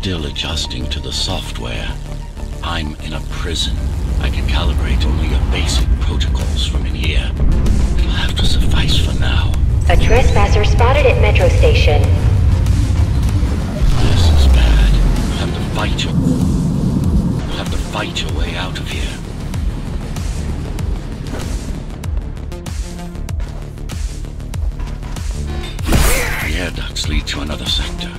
still adjusting to the software. I'm in a prison. I can calibrate only your basic protocols from in here. It'll have to suffice for now. A trespasser spotted at Metro Station. This is bad. You'll have to fight your... You'll have to fight your way out of here. The air ducts lead to another sector.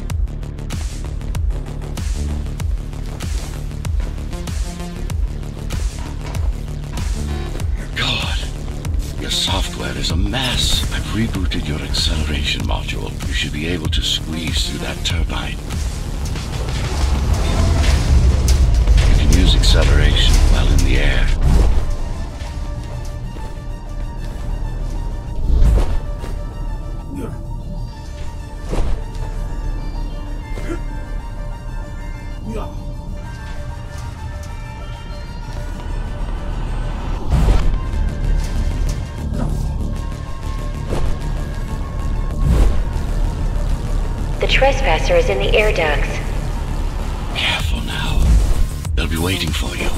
Rebooted your acceleration module. You should be able to squeeze through that turbine. Trespasser is in the air ducts. Careful now. They'll be waiting for you.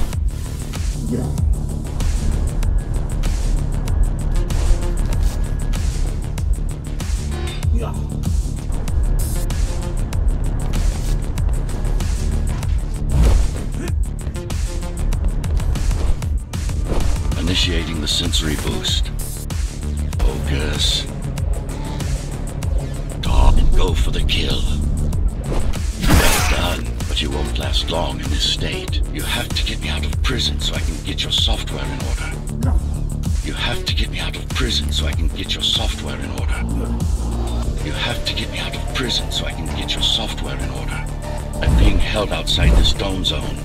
Initiating the sensory boost. Focus. Go for the kill. Well done, but you won't last long in this state. You have to get me out of prison so I can get your software in order. You have to get me out of prison so I can get your software in order. You have to get me out of prison so I can get your software in order. I'm being held outside this dome zone.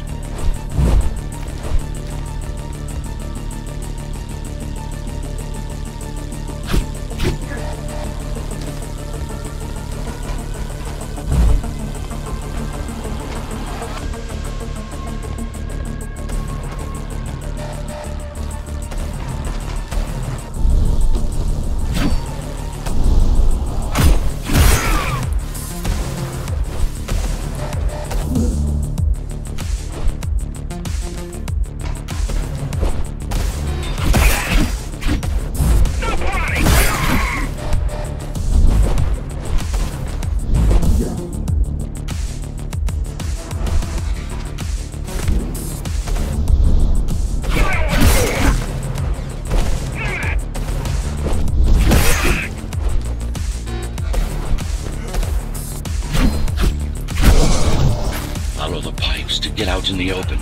The pipes to get out in the open.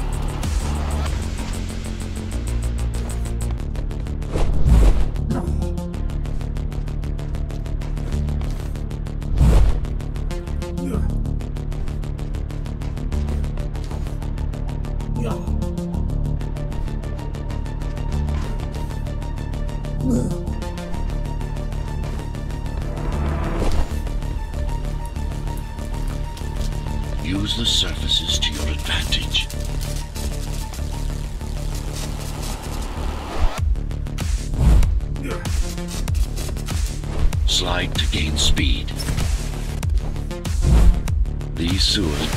Use the your advantage. Slide to gain speed. These sewers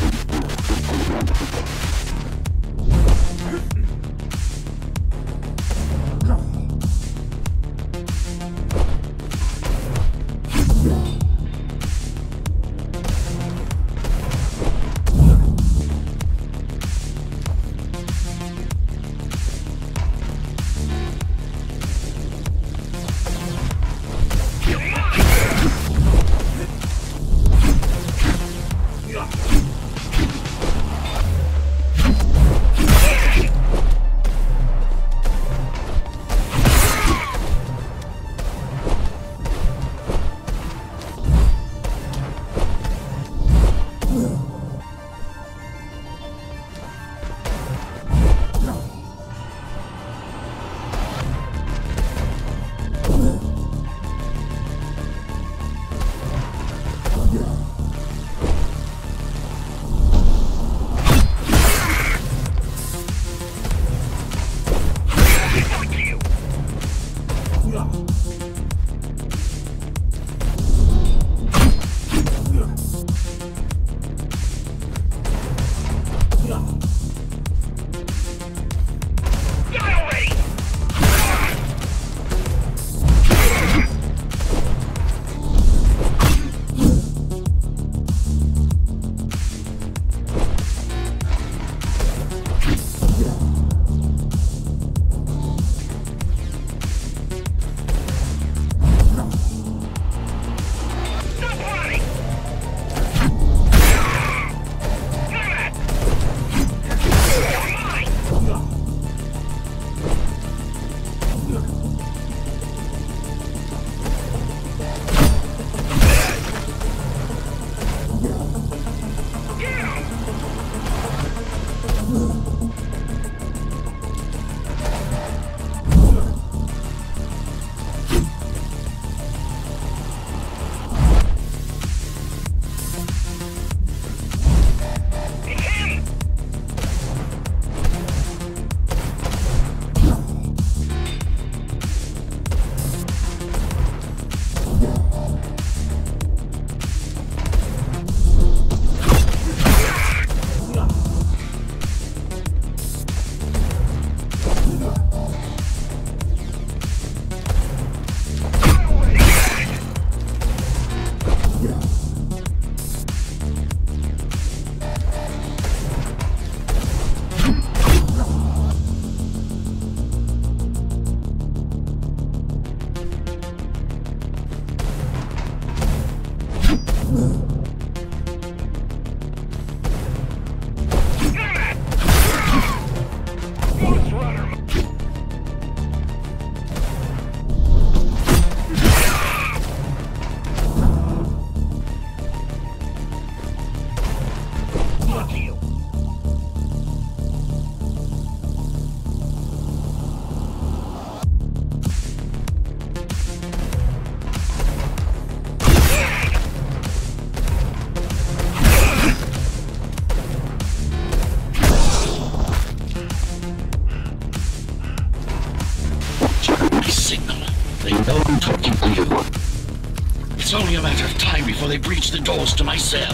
before they breach the doors to my cell.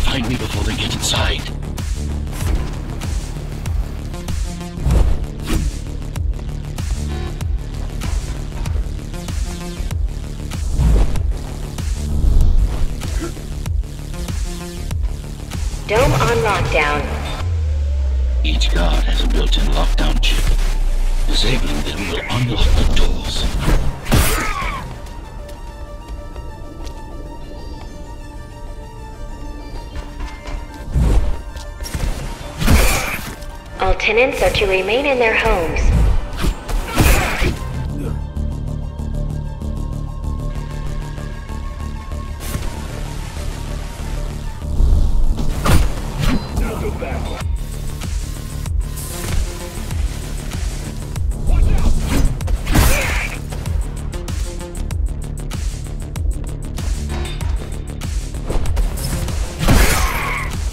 Find me before they get inside. Dome on lockdown. Each guard has a built-in lockdown chip. Disabling them will unlock the doors. All tenants are to remain in their homes.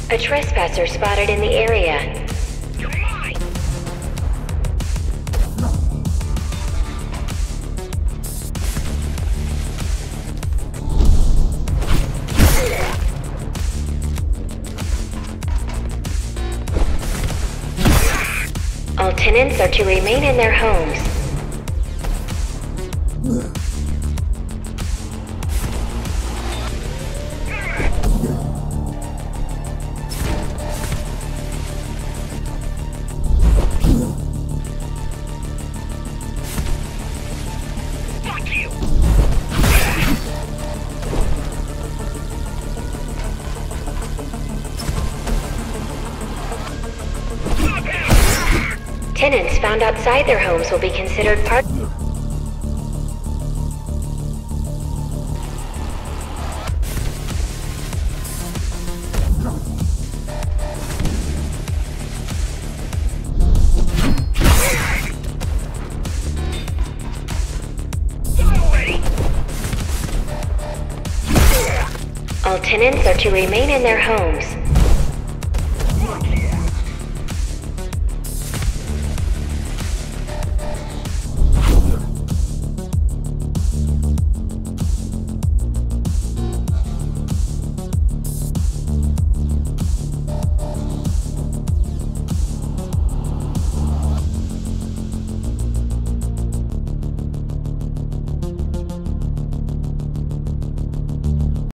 A trespasser spotted in the area. Tenants are to remain in their homes. Found outside their homes will be considered part. All tenants are to remain in their homes.